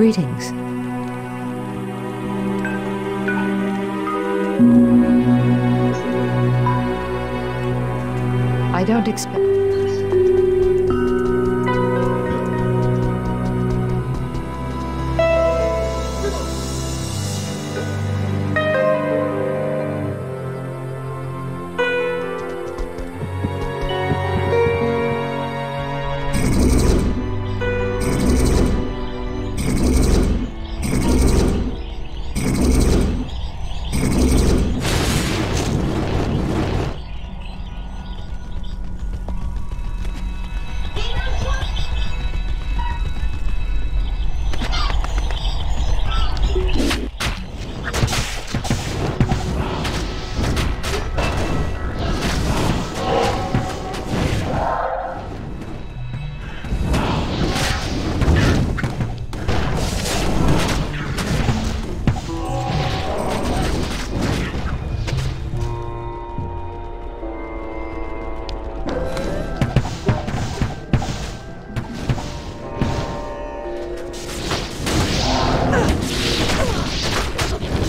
Greetings. I don't expect.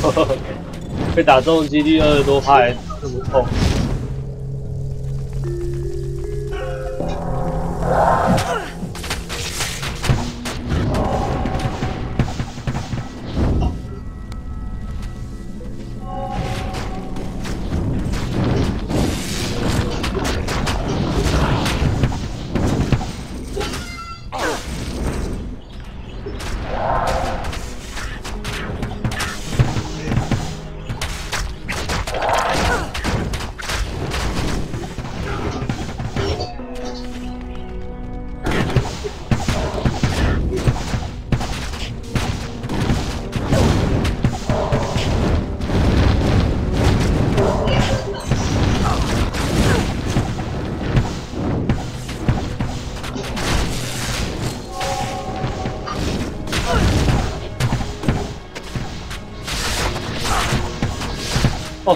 被打中几率二十多块，这么痛。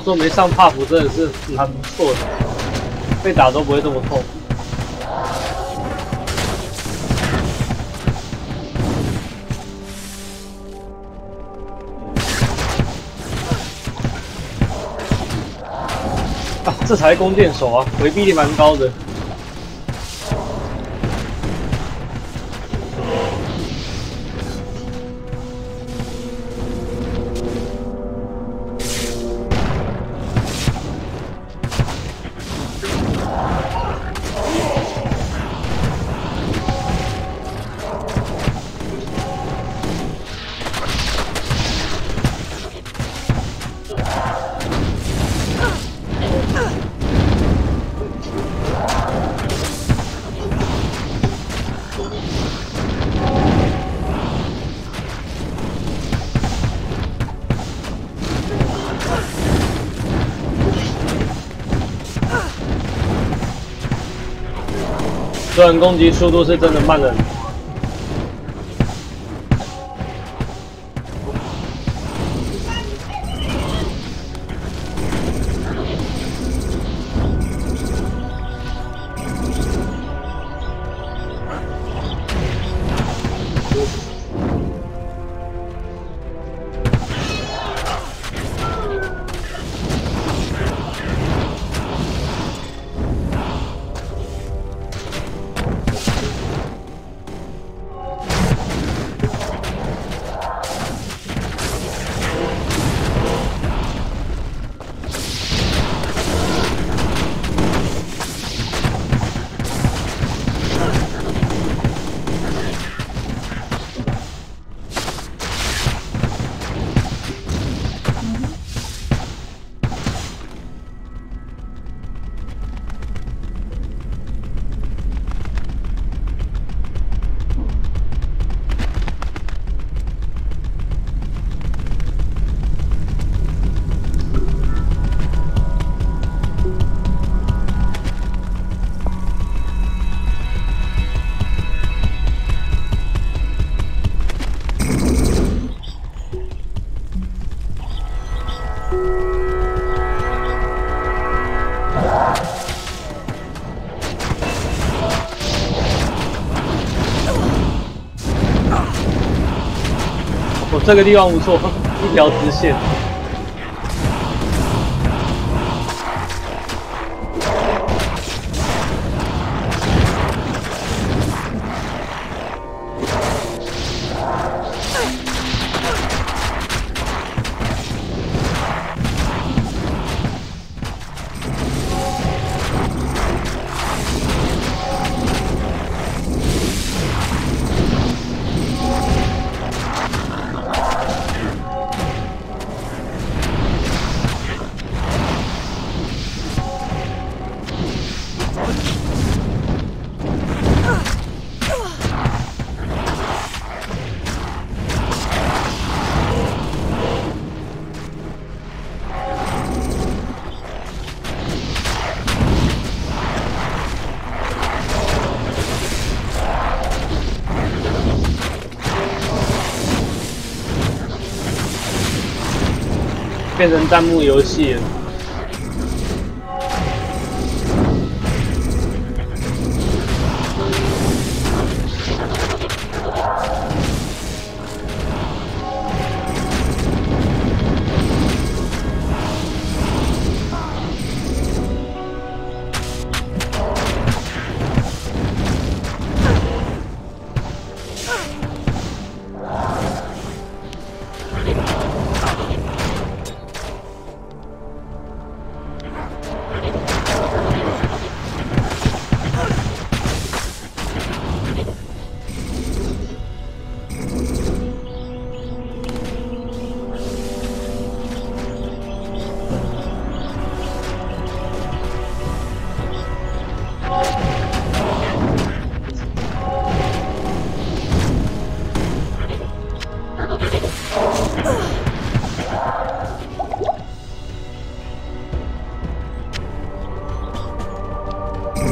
说没上帕普真的是蛮不错的，被打都不会这么痛。啊，这才弓箭手啊，回避力蛮高的。攻击速度是真的慢了。这个地方不错，一条直线。变成弹幕游戏。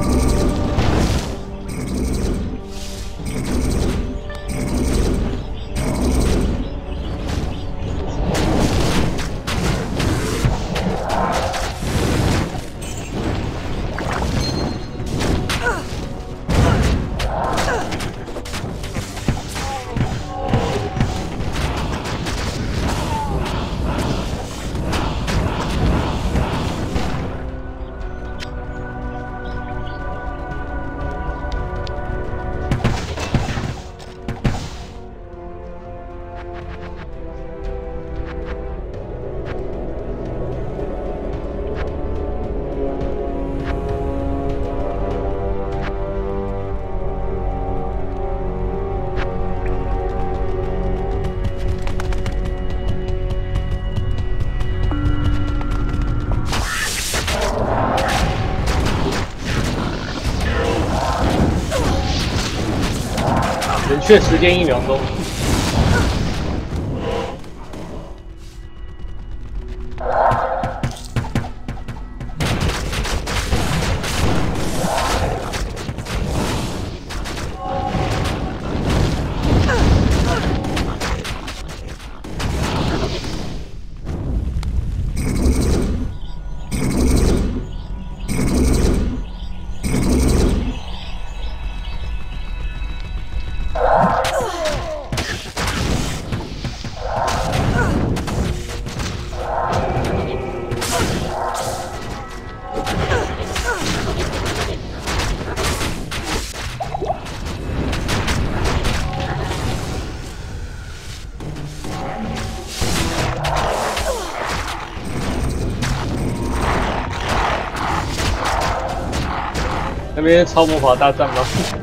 you 确时间一秒钟。边超魔法大战吗？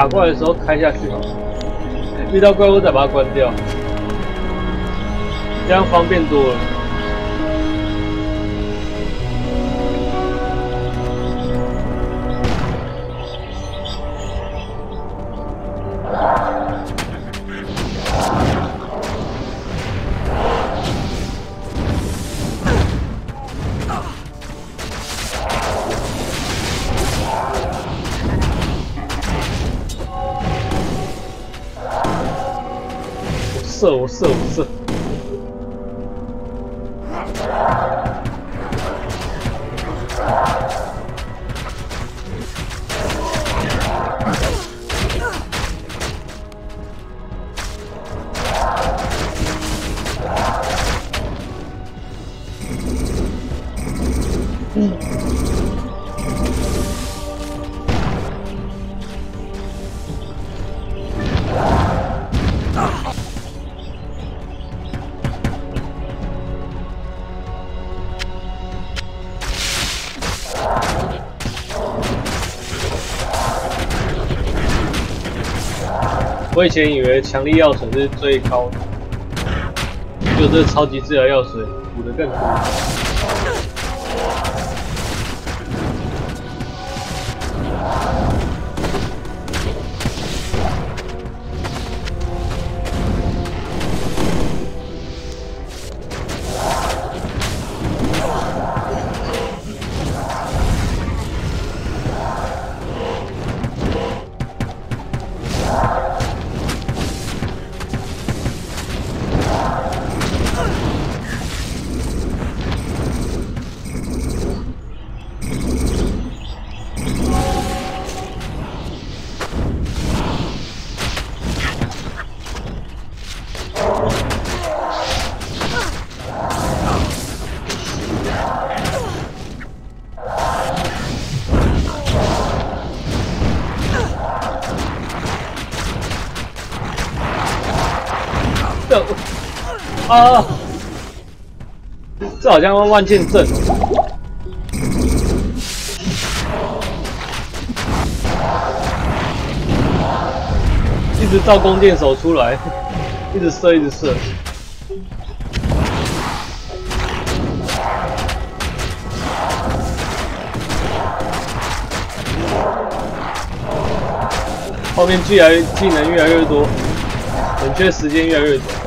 打怪的时候开下去，遇到怪物再把它关掉，这样方便多了。四五四五四我以前以为强力药水是最高的，就这超级治疗药水补的更多。啊！这好像万剑阵，一直造弓箭手出来，一直射，一直射。后面技来技能越来越多，冷却时间越来越短。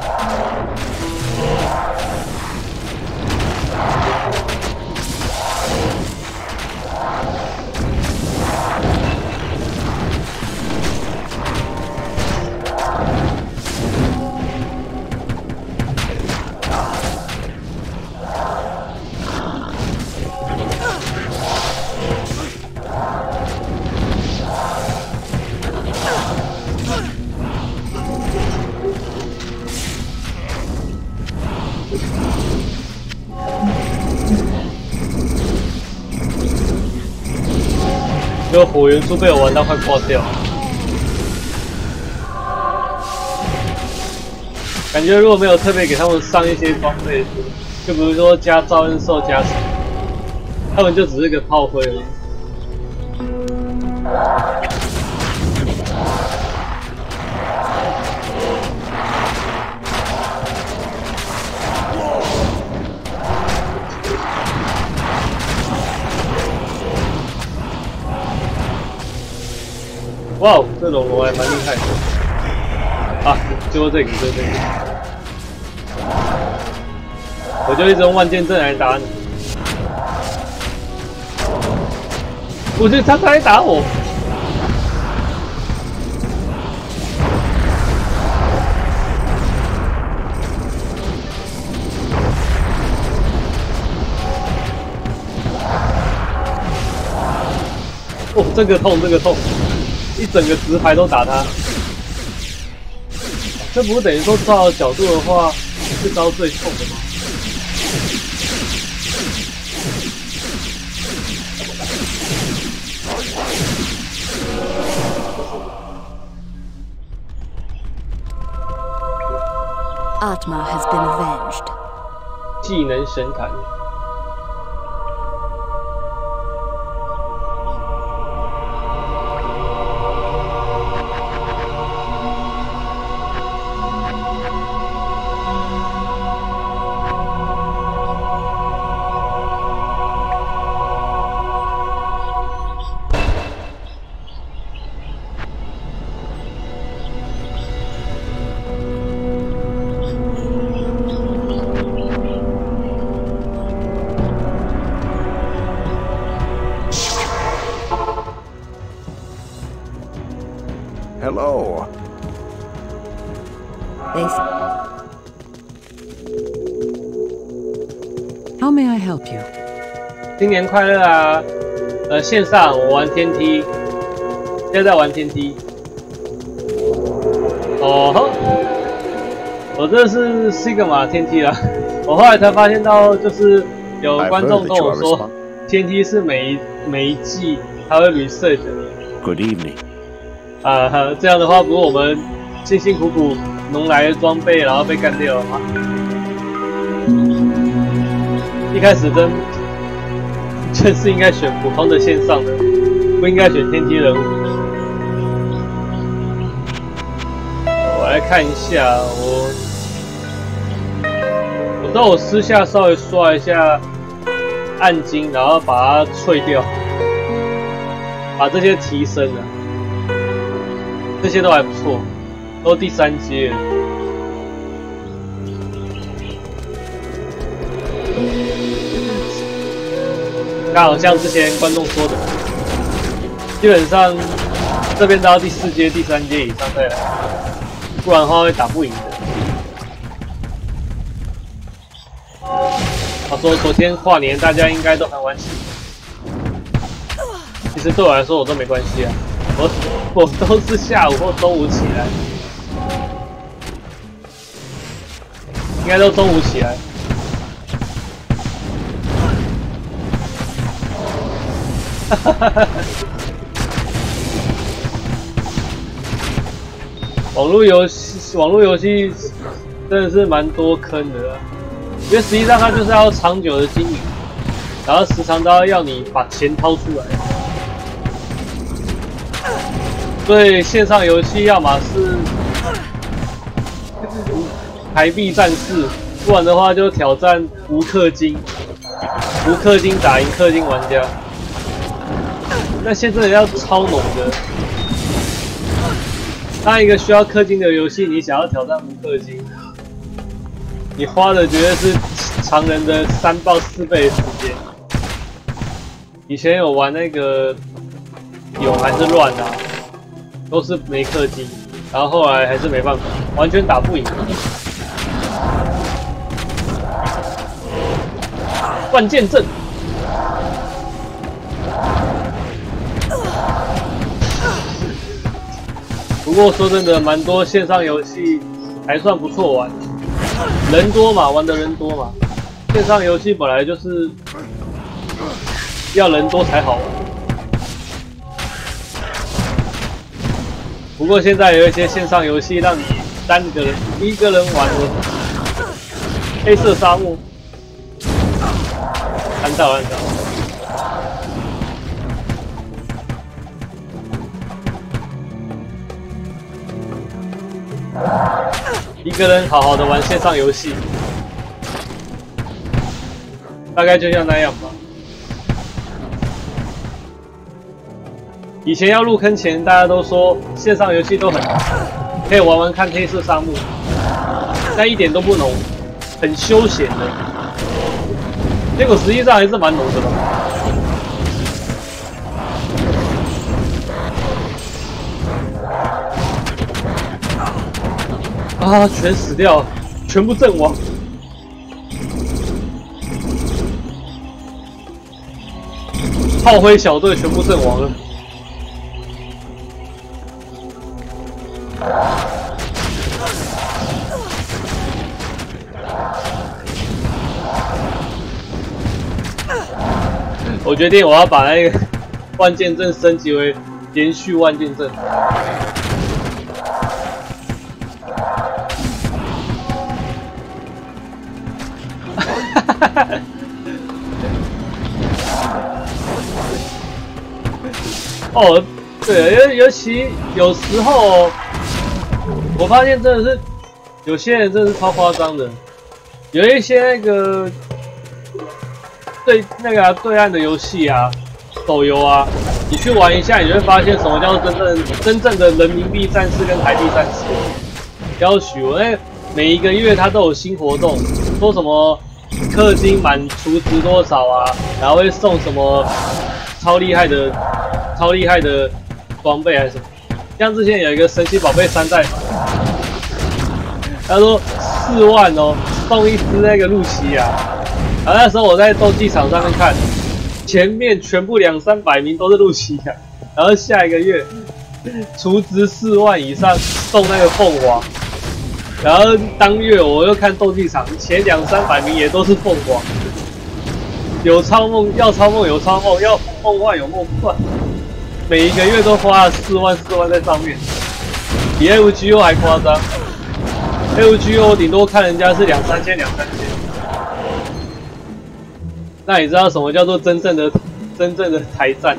都被我玩到快挂掉，感觉如果没有特别给他们上一些装备，就比如说加招恩兽加成，他们就只是个炮灰了。哇，这龙龙还蛮厉害的。啊，就这个，就这个。我就一直用万剑阵来打你。我觉得他来打我。哦，这个痛，这个痛，一整个直排都打他。这不是等于说照角度的话，这招最痛的吗？Atma has been avenged. 技能神砍。新年快乐啊！呃，线上我玩天梯，现在在玩天梯。哦吼，我这是 Sigma 天梯了。我后来才发现到，就是有观众跟我说，天梯是每一每一季它会 reset 的。Good evening. 啊、这样的话，不是我们辛辛苦苦弄来的装备，然后被干掉了吗？一开始真 这是应该选普通的线上的，不应该选天梯人物。我来看一下，我我都有私下稍微刷一下暗金，然后把它脆掉，把这些提升了。这些都还不错，都第三阶了。刚好像之前观众说的，基本上这边都要第四阶、第三阶以上再来，不然的话会打不赢的。他说昨天跨年大家应该都很晚起，其实对我来说我都没关系啊。我我都是下午或中午起来，应该都中午起来。网络游戏，网络游戏真的是蛮多坑的，因为实际上它就是要长久的经营，然后时常都要要你把钱掏出来。所以线上游戏要么是台币战士，不然的话就挑战无氪金，无氪金打赢氪金玩家。那现在要超浓的，当一个需要氪金的游戏，你想要挑战无氪金，你花的绝对是常人的三到四倍时间。以前有玩那个有还是乱啊？都是没氪金，然后后来还是没办法，完全打不赢。万剑阵，不过说真的，蛮多线上游戏还算不错玩，人多嘛，玩的人多嘛。线上游戏本来就是要人多才好玩。不过现在有一些线上游戏让你单个人一个人玩的，黑色沙漠，看到看到，一个人好好的玩线上游戏，大概就像那样吧。以前要入坑前，大家都说线上游戏都很难，可以玩玩看黑色沙漠，但一点都不浓，很休闲的。结果实际上还是蛮浓的。啊！全死掉，全部阵亡。炮灰小队全部阵亡了。我决定我要把那个万剑阵升级为连续万剑阵。哦，对，尤尤其有时候，我发现真的是有些人真的是超夸张的，有一些那个对那个对岸的游戏啊，手游啊，你去玩一下，你就会发现什么叫真正真正的人民币战士跟台币战士。要许我那每一个月他都有新活动，说什么氪金满储值多少啊，然后会送什么超厉害的。超厉害的装备还是什么？像之前有一个神奇宝贝山寨，他说四万哦，送一只那个露西亚。然后那时候我在斗技场上面看，前面全部两三百名都是露西亚，然后下一个月储值四万以上送那个凤凰。然后当月我又看斗技场，前两三百名也都是凤凰。有超梦要超梦有超梦要梦幻有梦幻。每一个月都花了四万四万在上面，比 F G O 还夸张。F G O 顶多看人家是两三千两三千。那你知道什么叫做真正的真正的台战？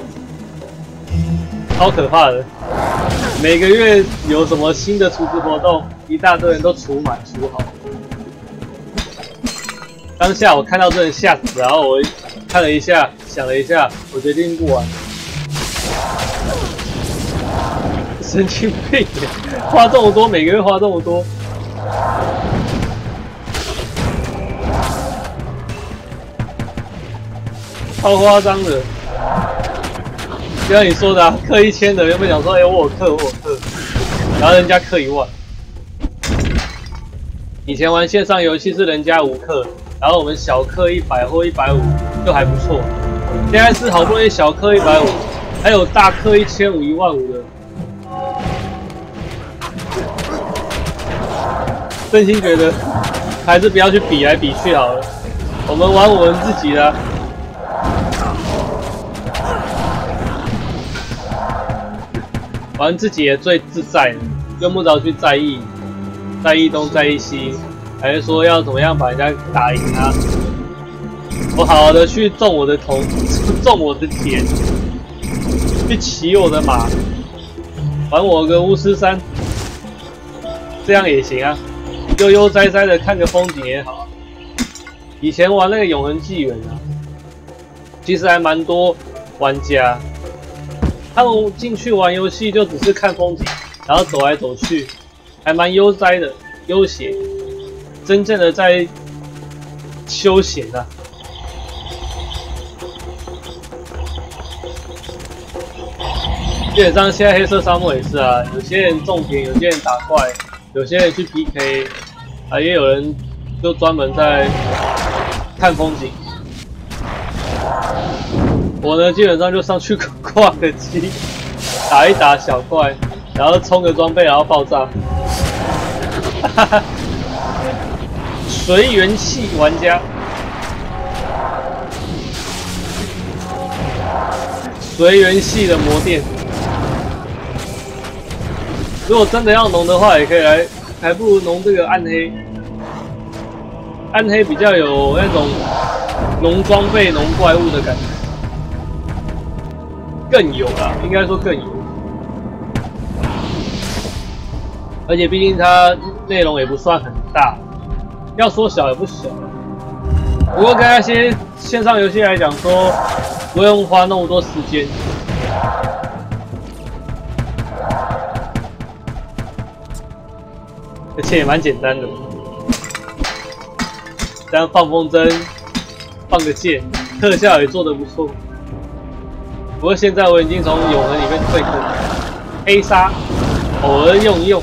超可怕的！每个月有什么新的储值活动，一大堆人都储满储好。当下我看到真的吓死，然后我看了一下，想了一下，我决定不玩。神经病！花这么多，每个月花这么多，超夸张的。就像你说的，啊，氪一千的，原本想说，哎，我氪，我氪，然后人家氪一万。以前玩线上游戏是人家无氪，然后我们小氪一百或一百五就还不错。现在是好不容易小氪一百五，还有大氪一千五、一万五的。真心觉得，还是不要去比来比去好了。我们玩我们自己的，玩自己也最自在，用不着去在意，在意东在意西，还是说要怎么样把人家打赢他？我好好的去种我的头，种我的田，去骑我的马，玩我个巫师山，这样也行啊。悠悠哉哉的看个风景也好。以前玩那个永恒纪元啊，其实还蛮多玩家，他们进去玩游戏就只是看风景，然后走来走去，还蛮悠哉的，悠闲，真正的在休闲啊。基本上现在黑色沙漠也是啊，有些人种田，有些人打怪。有些人去 PK，啊，也有人就专门在看风景。我呢，基本上就上去挂个机，打一打小怪，然后充个装备，然后爆炸。哈哈，随缘系玩家，随缘系的魔电。如果真的要浓的话，也可以来，还不如浓这个暗黑。暗黑比较有那种浓装备、浓怪物的感觉，更有啦，应该说更有。而且毕竟它内容也不算很大，要说小也不小。不过跟那些线上游戏来讲，说不用花那么多时间。而且也蛮简单的。这样放风筝，放个箭，特效也做得不错。不过现在我已经从永恒里面退坑，黑沙偶尔用一用。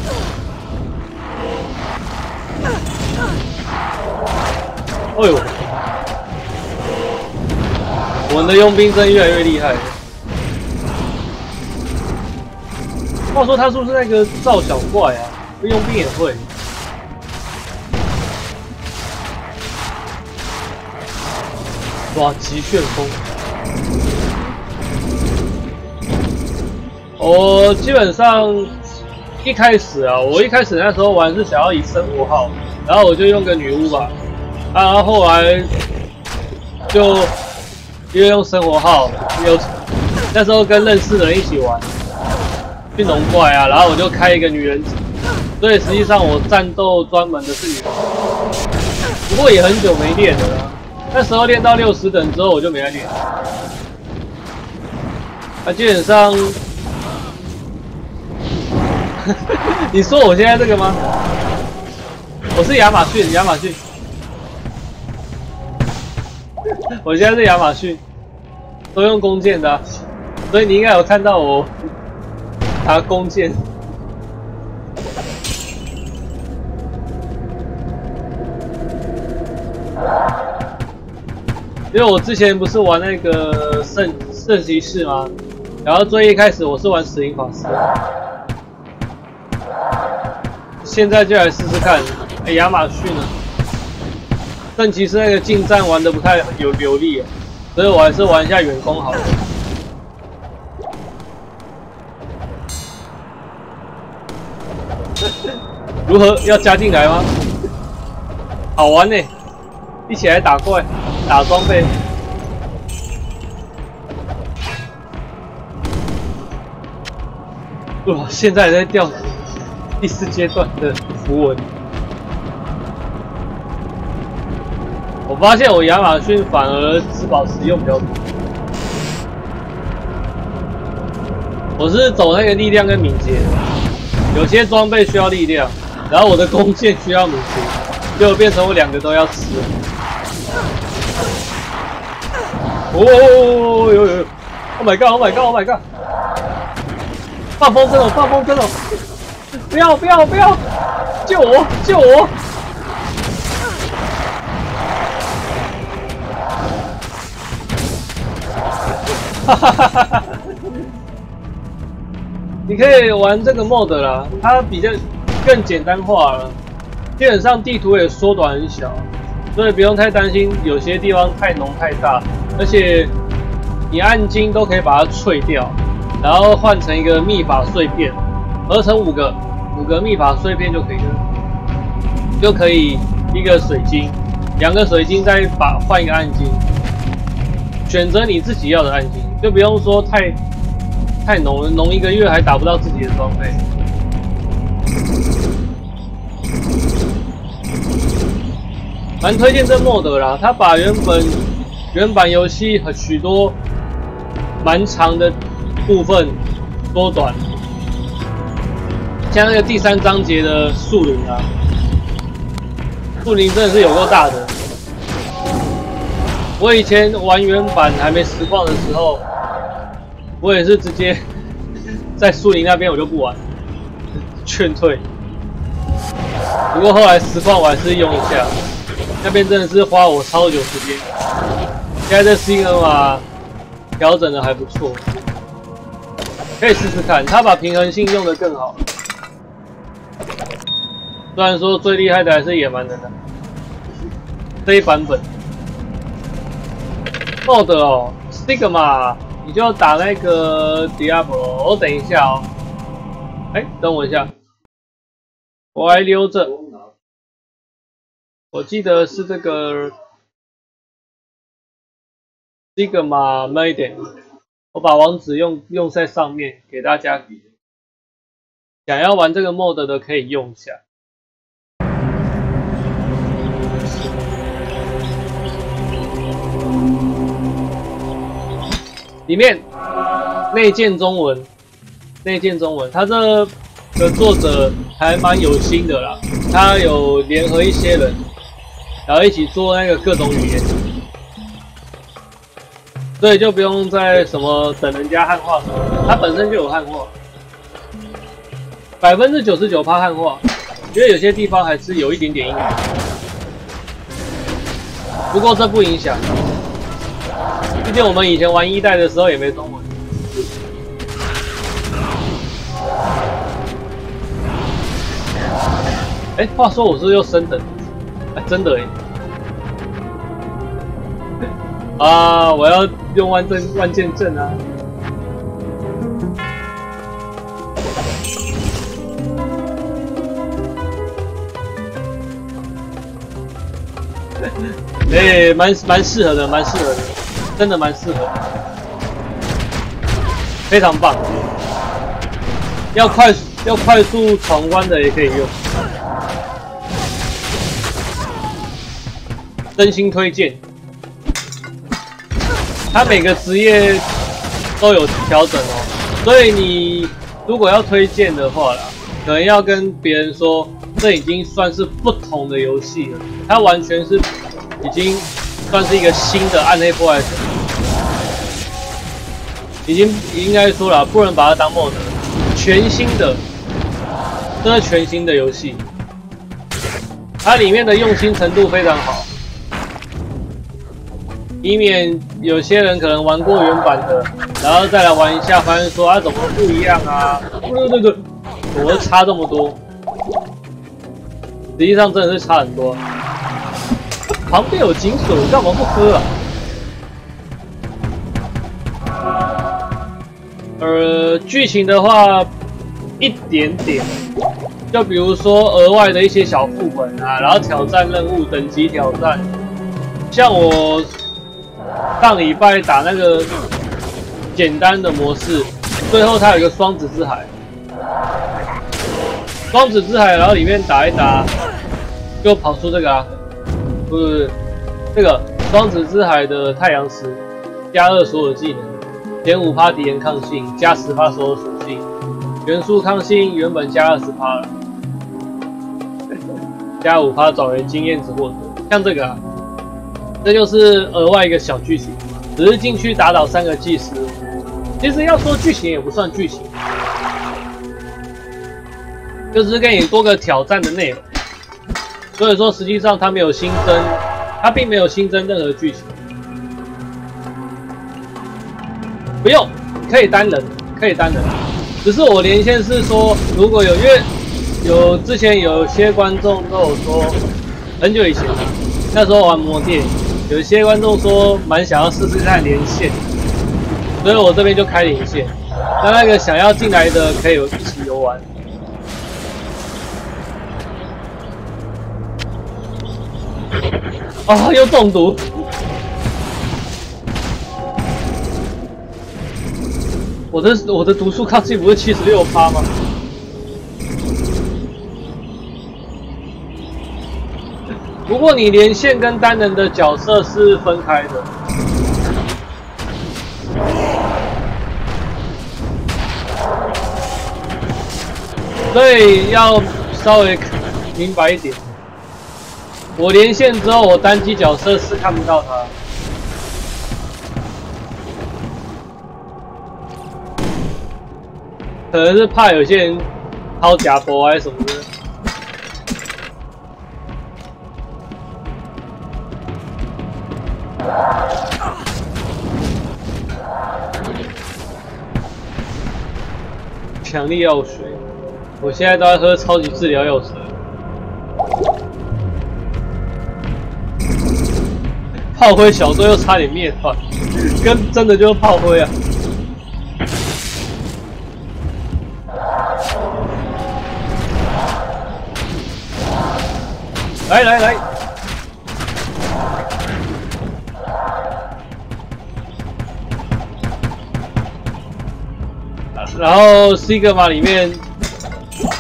哎呦，我们的佣兵真越来越厉害。话说他是不是那个造小怪啊？不佣兵也会。哇，极旋风！我基本上一开始啊，我一开始那时候玩是想要以生活号，然后我就用个女巫吧，啊，然后后来就因为用生活号，有那时候跟认识的人一起玩驯龙怪啊，然后我就开一个女人所以实际上我战斗专门的是女人，不过也很久没练了。那时候练到六十等之后，我就没再练。啊，基本上，你说我现在这个吗？我是亚马逊，亚马逊。我现在是亚马逊，都用弓箭的，所以你应该有看到我拿弓箭。因为我之前不是玩那个圣圣骑士吗？然后最一开始我是玩死灵法师，现在就来试试看。哎，亚马逊呢？圣骑士那个近战玩的不太有流利，所以我还是玩一下远攻好了。如何要加进来吗？好玩呢，一起来打怪。打装备，哇！现在在掉第四阶段的符文。我发现我亚马逊反而吃宝石用比较多。我是走那个力量跟敏捷，有些装备需要力量，然后我的弓箭需要敏捷，就变成我两个都要吃。哦呦呦！Oh my god! Oh my god! Oh my god! 放风筝哦！放风筝哦！不要不要不要！救我救我！哈哈哈哈哈！你可以玩这个 mod 啦，它比较更简单化了，基本上地图也缩短很小，所以不用太担心有些地方太浓太大。而且你暗金都可以把它脆掉，然后换成一个秘法碎片，合成五个五个秘法碎片就可以了，就可以一个水晶，两个水晶再把换一个暗金，选择你自己要的暗金，就不用说太太浓了，浓一个月还打不到自己的装备。蛮推荐这莫德啦，他把原本。原版游戏和许多蛮长的部分缩短，像那个第三章节的树林啊，树林真的是有够大的。我以前玩原版还没实况的时候，我也是直接 在树林那边我就不玩，劝退。不过后来实况我还是用一下，那边真的是花我超久时间。现在这 C N 嘛，调整的还不错，可以试试看。他把平衡性用的更好，虽然说最厉害的还是野蛮人的这一版本。mod 哦，Sigma，你就打那个 Diablo。我等一下哦，哎，等我一下，我还留着。我记得是这个。这个嘛慢一点，我把网址用用在上面给大家，想要玩这个 mod 的可以用一下。里面内建中文，内建中文，它这个作者还蛮有心的啦，他有联合一些人，然后一起做那个各种语言，所以就不用再什么等人家汉化什么，他本身就有汉化，百分之九十九怕汉化，因为有些地方还是有一点点英语，不过这不影响，毕竟我们以前玩一代的时候也没中文。哎，话说我是又升等，哎，真的哎，啊，我要用万证万剑阵啊！哎，蛮蛮适合的，蛮适合的，真的蛮适合，非常棒。要快要快速闯关的也可以用。真心推荐，他每个职业都有调整哦，所以你如果要推荐的话啦，可能要跟别人说，这已经算是不同的游戏了，它完全是已经算是一个新的暗黑破坏神，已经应该说了，不能把它当 mod，全新的，这是全新的游戏，它里面的用心程度非常好。以免有些人可能玩过原版的，然后再来玩一下，发现说啊怎么不一样啊？对对对，怎么差这么多？实际上真的是差很多。旁边有井水，干嘛不喝啊？呃，剧情的话一点点，就比如说额外的一些小副本啊，然后挑战任务、等级挑战，像我。上礼拜打那个简单的模式，最后它有一个双子之海，双子之海，然后里面打一打，就跑出这个啊，不是这个双子之海的太阳石，加二所有技能，减五趴敌人抗性，加十趴所有属性，元素抗性原本加二十趴了，加五趴找人经验值获得，像这个啊。这就是额外一个小剧情，只是进去打倒三个祭司。其实要说剧情也不算剧情，就是给你多个挑战的内容。所以说实际上它没有新增，它并没有新增任何剧情。不用，可以单人，可以单人。只是我连线是说，如果有因为有之前有些观众都有说，很久以前了那时候玩魔戒。有些观众说蛮想要试试看连线，所以我这边就开连线。那那个想要进来的可以一起游玩。啊，又中毒！我的我的毒素抗性不是七十六趴吗？不过你连线跟单人的角色是分开的，所以要稍微明白一点。我连线之后，我单机角色是看不到他，可能是怕有些人掏假包还是什么的。强力药水，我现在都在喝超级治疗药水。炮灰小队又差点灭团，跟真的就是炮灰啊！来来来！然后西格玛里面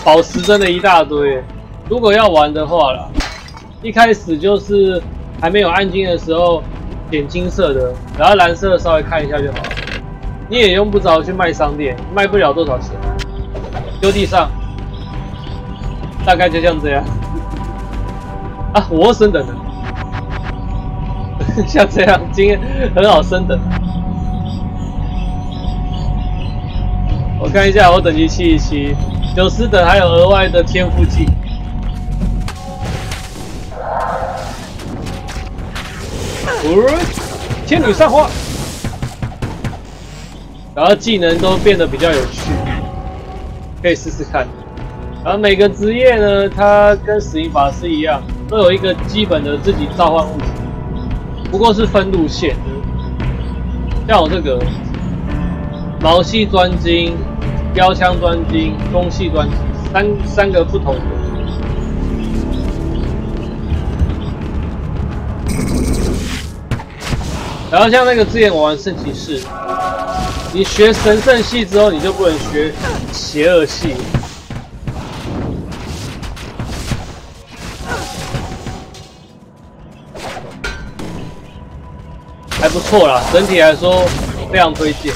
宝石真的一大堆，如果要玩的话啦，一开始就是还没有暗金的时候点金色的，然后蓝色的稍微看一下就好了。你也用不着去卖商店，卖不了多少钱，丢地上。大概就像这样。啊，我升等了，像这样经验很好升等。看一下，我等级七十七，九十等还有额外的天赋技。天女散花，然后技能都变得比较有趣，可以试试看。然后每个职业呢，它跟死灵法师一样，都有一个基本的自己召唤物体，不过是分路线的。像我这个毛细专精、标枪专精、弓系专精，三三个不同。然后像那个之前我玩圣骑士，你学神圣系之后，你就不能学邪恶系，还不错啦，整体来说非常推荐。